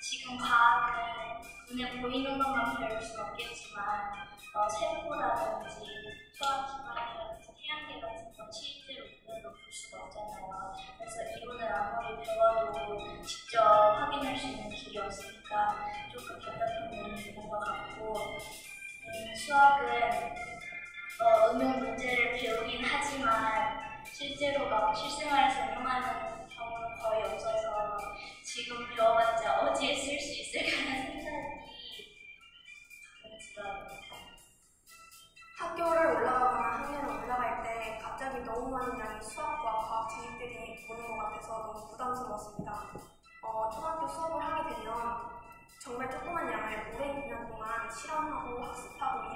지금 과학은 눈에 보이는 것만 배울 수 없겠지만 어, 세포라든지 소화기관이 수학은 어, 응용 문제를 배우긴 하지만 실제로 막 실생활에서 응용하는 경우는 거의 없어서 지금 배워봤자 어디에 쓸 수 있을까라는 생각이 가끔 들어요. 학교를 올라가거나 학년을 올라갈 때 갑자기 너무 많은 양의 수학과 과학 지식들이 오는 것 같아서 너무 부담스러웠습니다. 어, 초등학교 수업을 하게 되면 정말 조그만 양을 오랜 기간 동안 실험하고 학습하고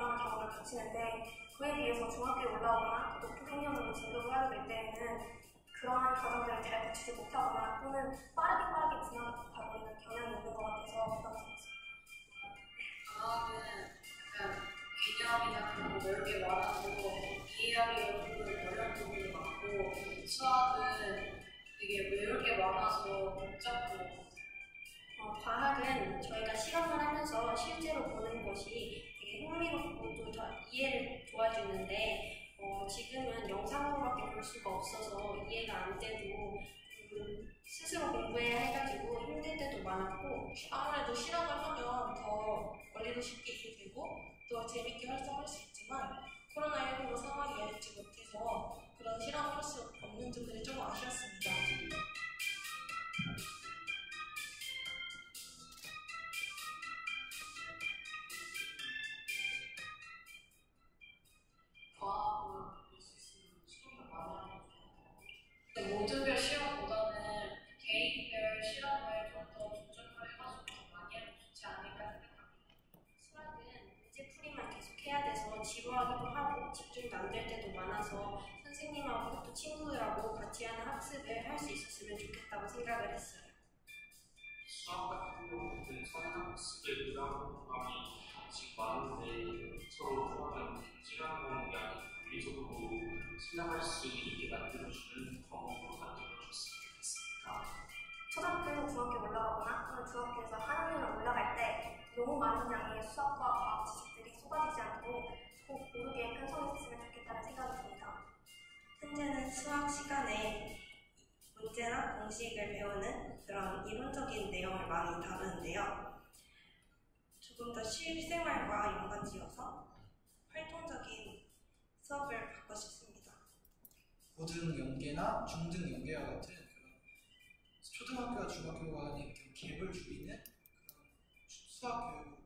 거치는데 그에 비해서 중학교에 올라오거나 높은 학년으로 진급을 하게 될 때에는 그러한 과정들을 잘 거치지 못하거나 또는 빠르게 빠르게 지나가버리는 경향이 있는 것 같아서 부담스럽습니다. 과학은 약간 개념이나 그런 거 넓게 말하고 이해하기가 조금 어려운 부분이 많고 수학은 되게 외울 게 많아서 복잡해요. 어, 과학은 저희가 실험을 하면서 실제로 보는 것이 음, 스스로 공부해야 해가지고 힘들 때도 많았고 아무래도 실험을 하면 더 원리도 쉽게 이해되고 또 재밌게 활성할 수 있지 지루하기도 하고 집중도 안될 때도 많아서 선생님하고 또 친구들하고 같이 하는 학습을 할 수 있었으면 좋겠다고 생각을 했어요. 수학 같은 경우는 학습에 대한 공감이 아직 많은데 서로 수학은 김치라는 공간이 물리적으로 생각할 수 있게 만들어주는 경험으로 만들어줬으면 좋겠습니다. 초등학교, 중학교 올라가거나 또는 중학교에서 한 학년을 올라갈 때 너무 많은 양의 수학과 수학 시간에 문제나 공식을 배우는 그런 이론적인 내용을 많이 다루는데요. 조금 더 실생활과 연관지어서 활동적인 수업을 받고 싶습니다. 고등 연계나 중등 연계와 같은 그런 초등학교와 중학교 간의 그 갭을 줄이는 그런 수- 수학 교육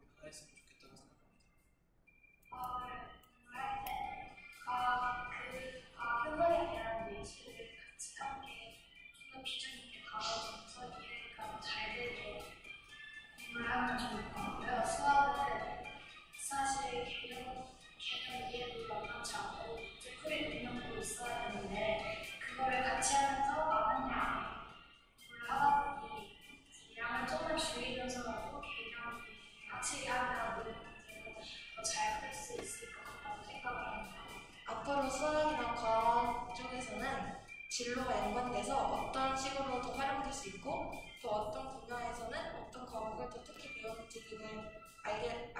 줄이면서라도 개념이 같이 하면 문제는 더잘 풀수 있을 것 같다고 생각을 합니다. 앞으로 수학이나 과학 쪽에서는 진로와 연관돼서 어떤 식으로 더 활용될 수 있고 또 어떤 분야에서는 어떤 과목을 더 특히 배우는지 등을 알려,